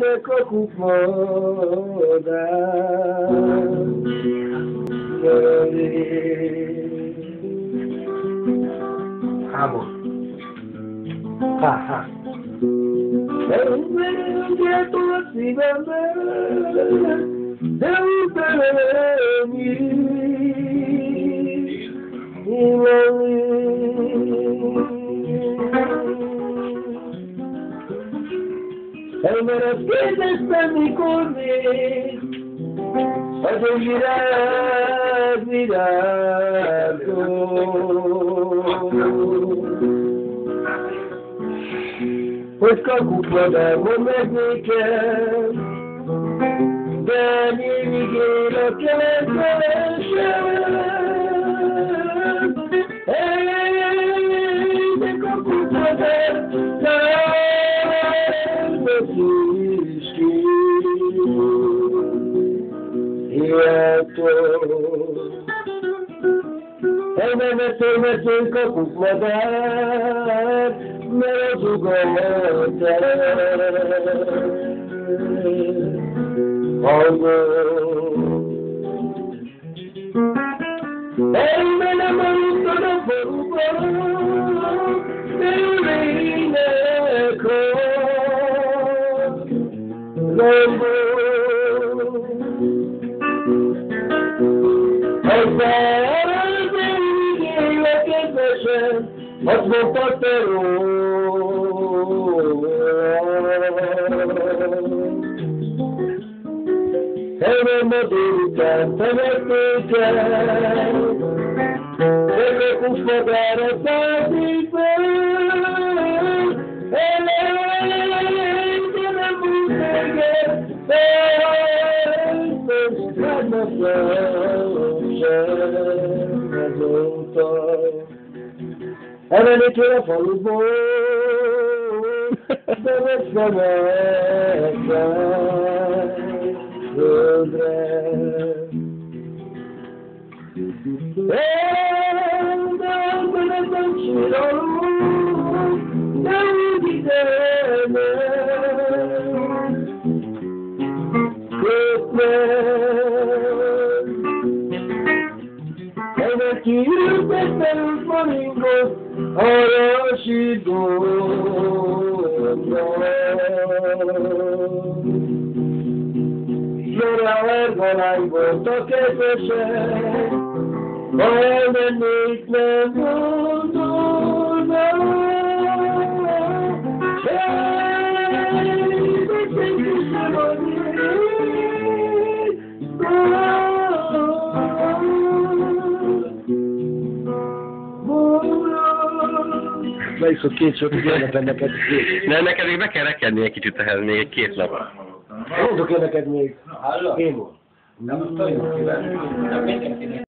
Dekoko foda Káàbọ̀. Ha ha. Ẹgbẹ́ ìgbẹ́ tó sì bẹ̀rẹ̀ ẹ̀rù bẹ̀rẹ̀ mi. Ìwọ̀n misericordia a mirar, mirando. Pues que ocupada me de mi vigilo que me Hey, me ocupada, no, sueto. Tövbe ve tövbesin kapıkmadan Mera zugolete Kaldı Ey benim arıklara barıklara Beni yüreğine Ezzel az élek kedvesen, azt mondta te Helyem a délután temették el, Ezek a magára szállít fel, Elejtenem úgy téged, Eltesztem sem Ennek kiürtettem flamingot, arra a sídóra. Zsora ergalány volt Beiszod két sört, hogy érdeklen neked két. Neked még be kell rekedni egy kicsit ehhez, még egy két nap. Mondok én neked még. Halló? Én. Nem, nem, nem, nem, nem, nem,